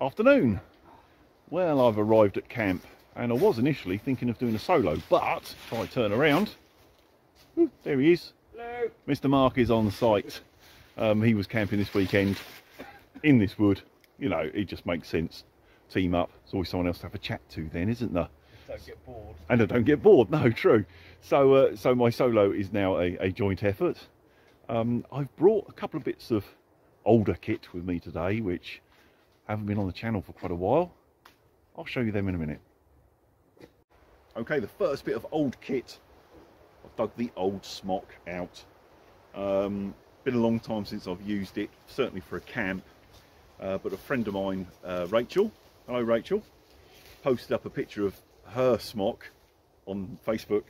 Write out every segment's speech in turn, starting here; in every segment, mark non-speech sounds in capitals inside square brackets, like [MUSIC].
Afternoon. Well, I've arrived at camp and I was initially thinking of doing a solo, but if I turn around, ooh, there he is. Hello. Mr. Mark is on site. Um, he was camping this weekend in this wood. You know, it just makes sense. Team up. There's always someone else to have a chat to then, isn't there? Don't get bored. and I don't get bored. [LAUGHS] No, true. So, uh, so my solo is now a, a joint effort. Um, I've brought a couple of bits of older kit with me today, which haven't been on the channel for quite a while. I'll show you them in a minute. Okay, the first bit of old kit. I've dug the old smock out. Um, been a long time since I've used it, certainly for a camp. Uh, but a friend of mine, uh, Rachel, hello Rachel, posted up a picture of her smock on Facebook,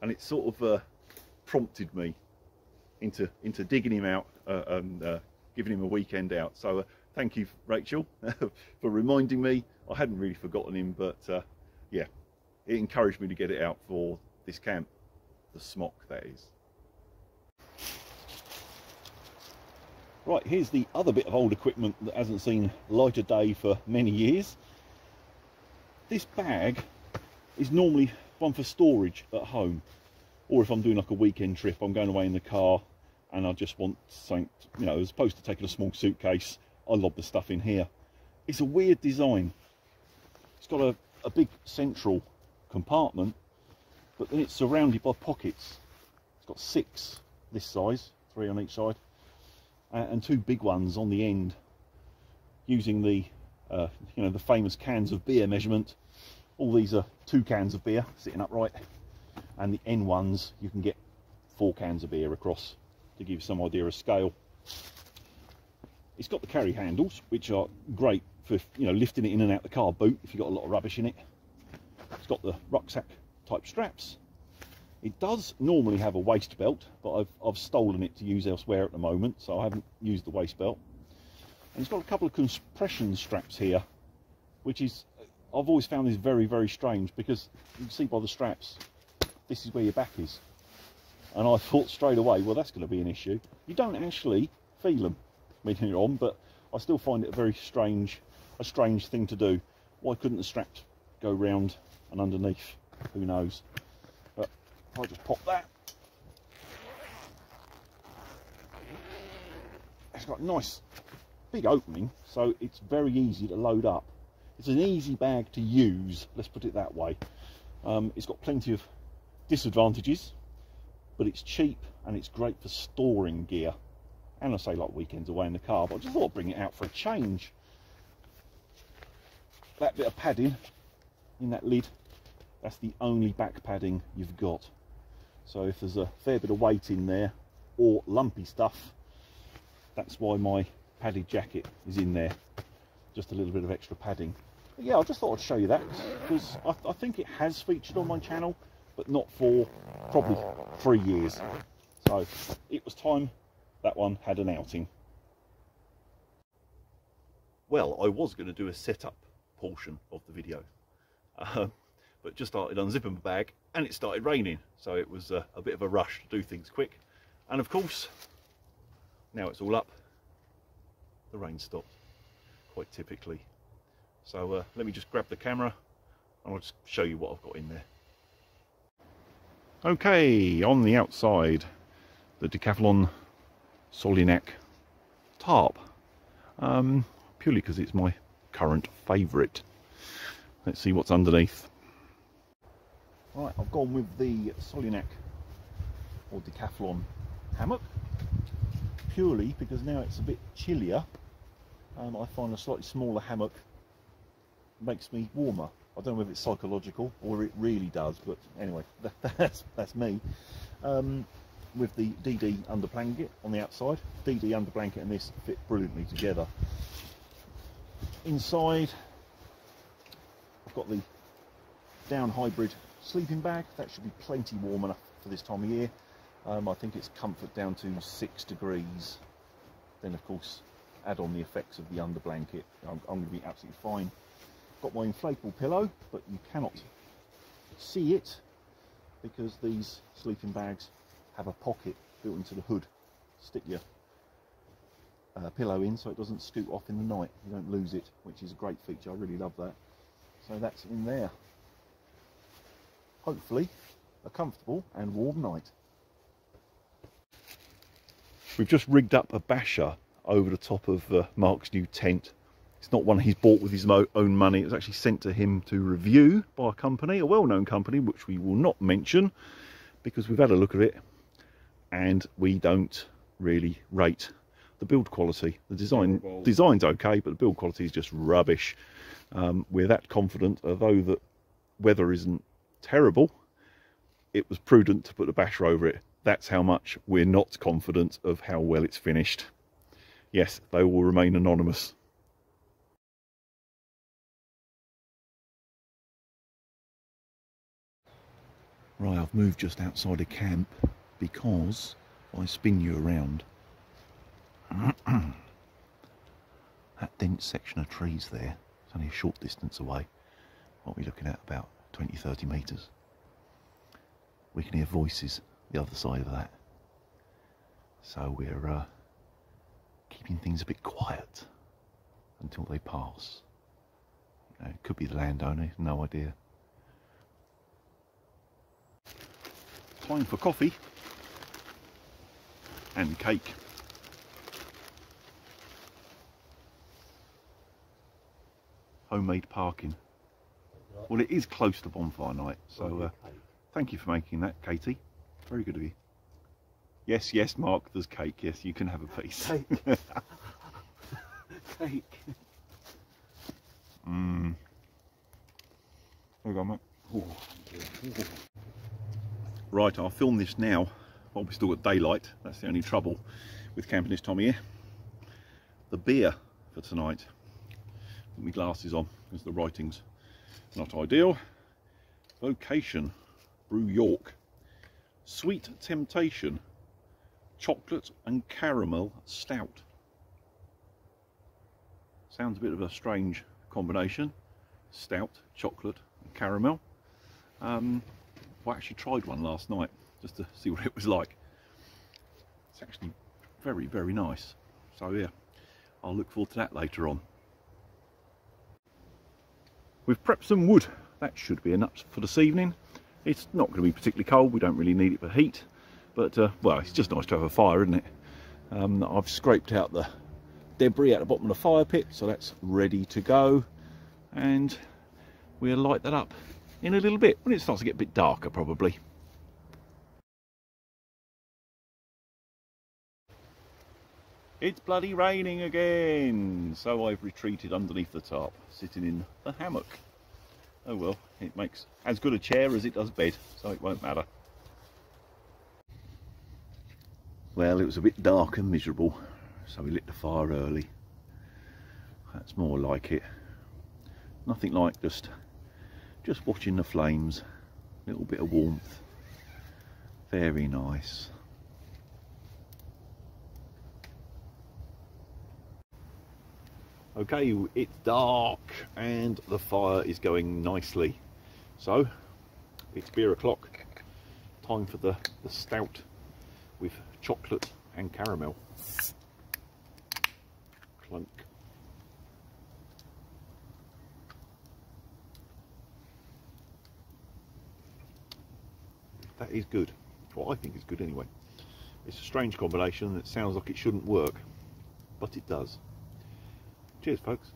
and it sort of uh, prompted me into into digging him out uh, and uh, giving him a weekend out. So uh, thank you, Rachel, [LAUGHS] for reminding me. I hadn't really forgotten him, but uh, yeah, it encouraged me to get it out for this camp, the smock that is. Right, here's the other bit of old equipment that hasn't seen light of day for many years. This bag is normally one for storage at home or if I'm doing like a weekend trip I'm going away in the car and I just want something you know as opposed to taking a small suitcase I lob the stuff in here. It's a weird design. It's got a, a big central compartment but then it's surrounded by pockets. It's got six this size three on each side and two big ones on the end using the uh, you know the famous cans of beer measurement. All these are two cans of beer sitting upright and the N ones you can get four cans of beer across to give you some idea of scale it's got the carry handles which are great for you know lifting it in and out the car boot if you've got a lot of rubbish in it it's got the rucksack type straps it does normally have a waist belt but I've, I've stolen it to use elsewhere at the moment so I haven't used the waist belt and it's got a couple of compression straps here which is I've always found this very, very strange because you can see by the straps, this is where your back is. And I thought straight away, well, that's going to be an issue. You don't actually feel them when you're on, but I still find it a very strange, a strange thing to do. Why couldn't the straps go round and underneath? Who knows? But I just pop that, it's got a nice big opening, so it's very easy to load up it's an easy bag to use, let's put it that way. Um, it's got plenty of disadvantages, but it's cheap and it's great for storing gear. And I say like weekends away in the car, but I just thought I'd bring it out for a change. That bit of padding in that lid, that's the only back padding you've got. So if there's a fair bit of weight in there or lumpy stuff, that's why my padded jacket is in there. Just a little bit of extra padding yeah, I just thought I'd show you that because I, I, think it has featured on my channel, but not for probably three years. So it was time that one had an outing. Well, I was going to do a setup portion of the video, uh, but just started unzipping my bag and it started raining. So it was uh, a bit of a rush to do things quick. And of course, now it's all up, the rain stopped, quite typically. So uh, let me just grab the camera and I'll just show you what I've got in there. Okay, on the outside, the Decathlon Solognac tarp. Um, purely because it's my current favourite. Let's see what's underneath. Right, I've gone with the Solognac or Decathlon hammock purely because now it's a bit chillier um, I find a slightly smaller hammock makes me warmer. I don't know if it's psychological or it really does, but anyway, that, [LAUGHS] that's that's me. Um, with the DD under blanket on the outside, DD under blanket and this fit brilliantly together. Inside, I've got the down hybrid sleeping bag. That should be plenty warm enough for this time of year. Um, I think it's comfort down to six degrees. Then of course, add on the effects of the under blanket. I'm, I'm going to be absolutely fine got my inflatable pillow, but you cannot see it because these sleeping bags have a pocket built into the hood. Stick your uh, pillow in so it doesn't scoot off in the night. You don't lose it, which is a great feature. I really love that. So that's in there. Hopefully, a comfortable and warm night. We've just rigged up a basher over the top of uh, Mark's new tent. It's not one he's bought with his own money. It was actually sent to him to review by a company, a well-known company, which we will not mention because we've had a look at it and we don't really rate the build quality. The design design's okay, but the build quality is just rubbish. Um, we're that confident, although the weather isn't terrible, it was prudent to put a basher over it. That's how much we're not confident of how well it's finished. Yes, they will remain anonymous. Right, I've moved just outside of camp because I spin you around. [CLEARS THROAT] that dense section of trees there, it's only a short distance away. What we're we looking at? About 20, 30 metres. We can hear voices the other side of that. So we're uh, keeping things a bit quiet until they pass. You know, it could be the landowner, no idea. Time for coffee and cake. Homemade parkin. Well, it is close to bonfire night, so uh, thank you for making that, Katie. Very good of you. Yes, yes, Mark, there's cake. Yes, you can have a piece. Cake. [LAUGHS] cake. Mmm. There we go, mate. Ooh. Right, I'll film this now. We've still got daylight. That's the only trouble with camping this time of year. The beer for tonight. Put my glasses on because the writing's not ideal. Vocation, Brew York. Sweet Temptation, chocolate and caramel stout. Sounds a bit of a strange combination. Stout, chocolate and caramel. Um, I actually tried one last night just to see what it was like. It's actually very, very nice. So yeah, I'll look forward to that later on. We've prepped some wood. That should be enough for this evening. It's not going to be particularly cold. We don't really need it for heat. But, uh, well, it's just nice to have a fire, isn't it? Um, I've scraped out the debris at the bottom of the fire pit, so that's ready to go. And we'll light that up in a little bit, when it starts to get a bit darker, probably. It's bloody raining again, so I've retreated underneath the tarp, sitting in the hammock. Oh well, it makes as good a chair as it does bed, so it won't matter. Well, it was a bit dark and miserable, so we lit the fire early. That's more like it. Nothing like just just watching the flames, a little bit of warmth. Very nice. Okay, it's dark and the fire is going nicely. So, it's beer o'clock. Time for the, the stout with chocolate and caramel. Clunk. That is good. What I think is good anyway. It's a strange combination that sounds like it shouldn't work, but it does. Cheers, folks.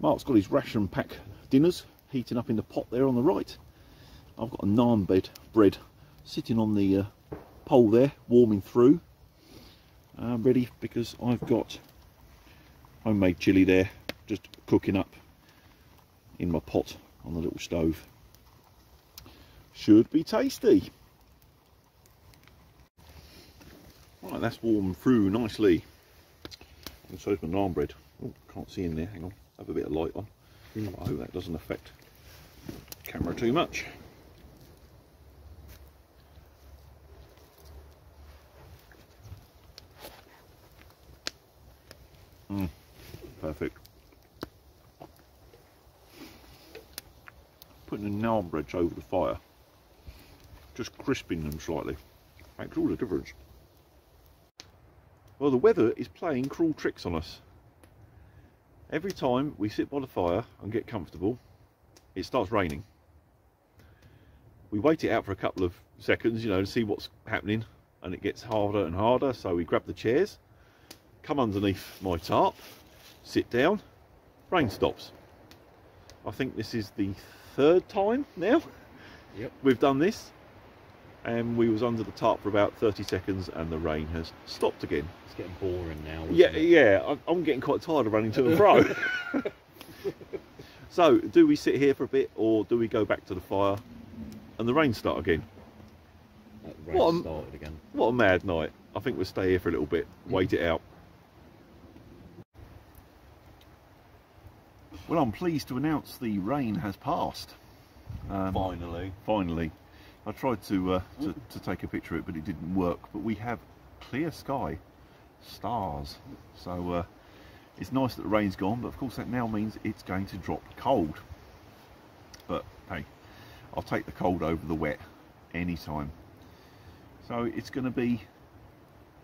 Mark's got his ration pack dinners heating up in the pot there on the right. I've got a naan bed bread sitting on the uh, pole there, warming through. Uh, ready because I've got homemade chilli there, just cooking up in my pot on the little stove. Should be tasty. Right, that's warmed through nicely. And so is my naan bread. Oh, can't see in there. Hang on. Have a bit of light on. Mm. I hope that doesn't affect camera too much. Mm, perfect. Putting the naan breads over the fire, just crisping them slightly, makes all the difference. Well, the weather is playing cruel tricks on us. Every time we sit by the fire and get comfortable, it starts raining. We wait it out for a couple of seconds, you know, to see what's happening, and it gets harder and harder. So we grab the chairs, come underneath my tarp, sit down, rain stops. I think this is the third time now Yep. we've done this and we was under the tarp for about 30 seconds and the rain has stopped again It's getting boring now. yeah it? yeah I'm- getting quite tired of running to and fro [LAUGHS] so do we sit here for a bit or do we go back to the fire and the rain start again rain What a- started again. what a mad night i think we'll stay here for a little bit wait it out well i'm pleased to announce the rain has passed um, Finally. finally. I tried to, uh, to to take a picture of it, but it didn't work. But we have clear sky, stars. So uh, it's nice that the rain's gone, but of course that now means it's going to drop cold. But hey, I'll take the cold over the wet anytime. So it's going to be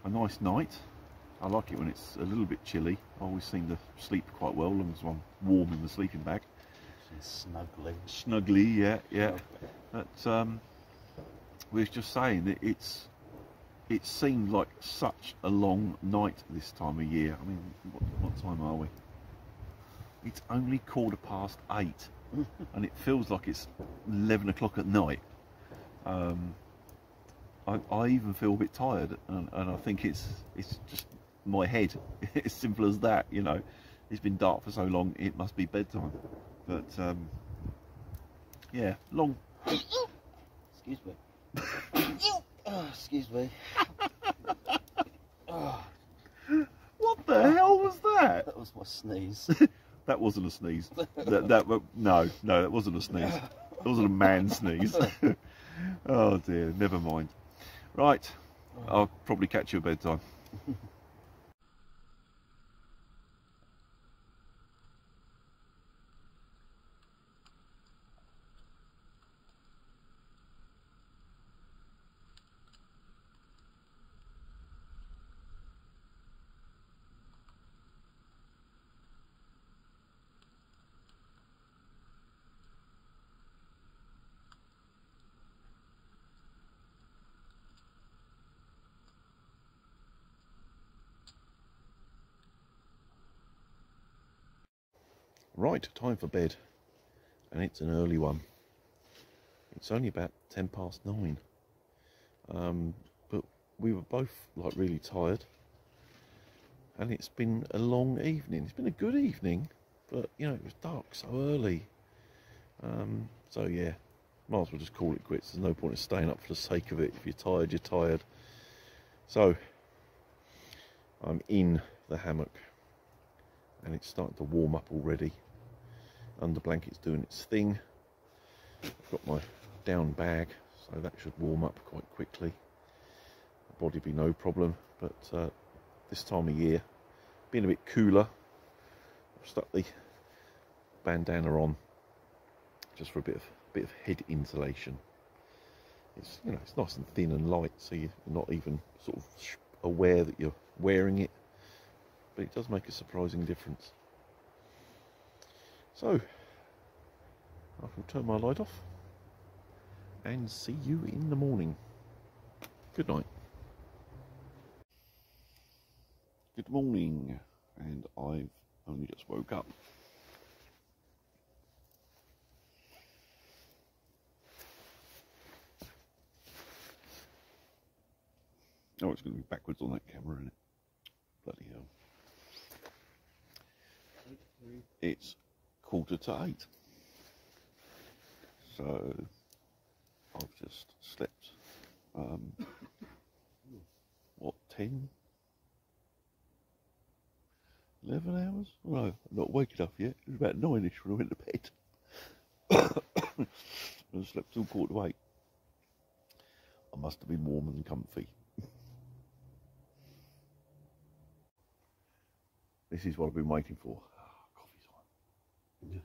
a nice night. I like it when it's a little bit chilly. I always seem to sleep quite well, as long as I'm warm in the sleeping bag. Snuggly. Snuggly, yeah, yeah. But um, we was just saying that it's it seemed like such a long night this time of year. I mean, what, what time are we? It's only quarter past eight, [LAUGHS] and it feels like it's eleven o'clock at night. Um, I, I even feel a bit tired, and, and I think it's it's just my head. [LAUGHS] It's simple as that, you know. It's been dark for so long; it must be bedtime. But um, yeah, long [COUGHS] Excuse me. [COUGHS] oh, excuse me. oh, [LAUGHS] What the hell was that? that was my sneeze. [LAUGHS] That wasn't a sneeze. That, that no, no, that wasn't a sneeze. That wasn't a man sneeze. [LAUGHS] oh dear, never mind. Right, I'll probably catch you at bedtime. Right, time for bed, and it's an early one. It's only about ten past nine, um, but we were both like really tired, and it's been a long evening. It's been a good evening, but you know it was dark so early. Um, so yeah, might as well just call it quits. There's no point in staying up for the sake of it. If you're tired, you're tired. So I'm in the hammock and it's starting to warm up already. Under blanket's doing its thing. I've got my down bag, so that should warm up quite quickly. Body be no problem, but uh, this time of year, being a bit cooler, I've stuck the bandana on just for a bit of bit of head insulation. It's you know it's nice and thin and light, so you're not even sort of aware that you're wearing it but it does make a surprising difference. So, I will turn my light off and see you in the morning. Good night. Good morning, and I've only just woke up. Oh, it's going to be backwards on that camera, isn't it? Bloody hell. It's quarter to eight. So I've just slept um, what 10 11 hours? No, I'm not waking up yet. It was about nine-ish when I went to bed. [COUGHS] I slept till quarter to eight. I must have been warm and comfy. This is what I've been waiting for. Ah, Coffee time.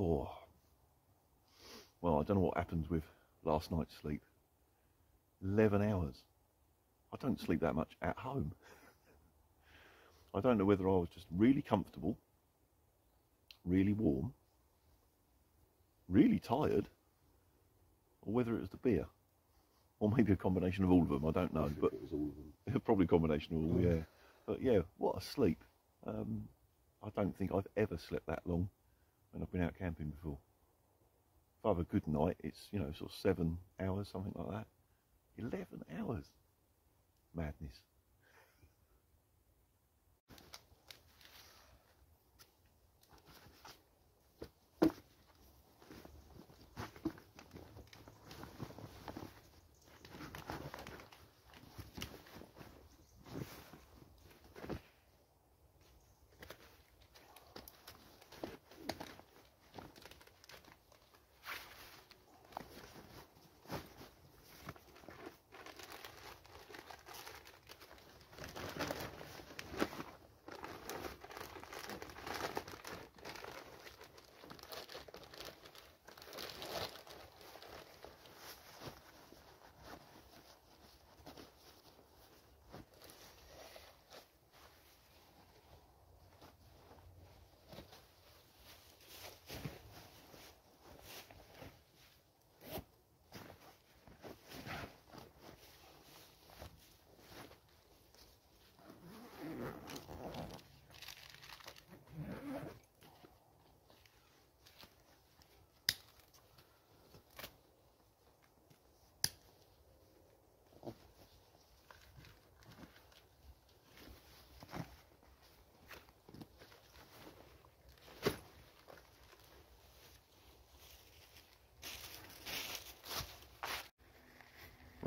Oh. Well, I don't know what happened with last night's sleep. 11 hours. I don't sleep that much at home. [LAUGHS] I don't know whether I was just really comfortable, really warm, really tired, or whether it was the beer, or maybe a combination of all of them. I don't know, I but it was all of them. [LAUGHS] probably a combination of all. Yeah, but yeah, what a sleep. Um, I don't think I've ever slept that long when I've been out camping before. If I have a good night, it's you know sort of seven hours, something like that. Eleven hours, madness.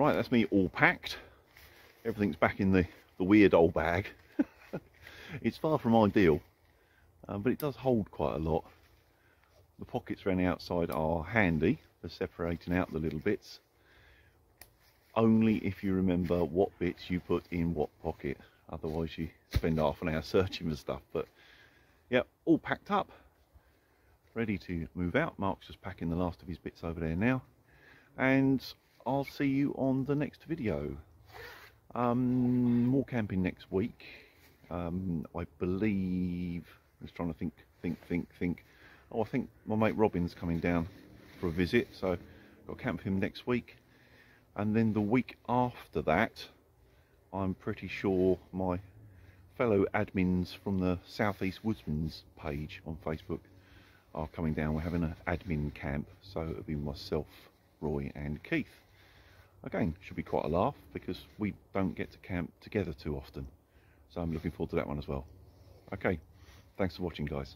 Right, that's me all packed. Everything's back in the, the weird old bag. [LAUGHS] it's far from ideal, um, but it does hold quite a lot. The pockets around the outside are handy for separating out the little bits. Only if you remember what bits you put in what pocket. Otherwise you spend half an hour [LAUGHS] searching for stuff. But yeah, all packed up. Ready to move out. Mark's just packing the last of his bits over there now. And I'll see you on the next video. Um, more camping next week. Um, I believe, I was trying to think, think, think, think. Oh, I think my mate Robin's coming down for a visit, so got to camp him next week. And then the week after that, I'm pretty sure my fellow admins from the Southeast Woodsman's page on Facebook are coming down. We're having an admin camp, so it'll be myself, Roy, and Keith again should be quite a laugh because we don't get to camp together too often. So I'm looking forward to that one as well. Okay thanks for watching guys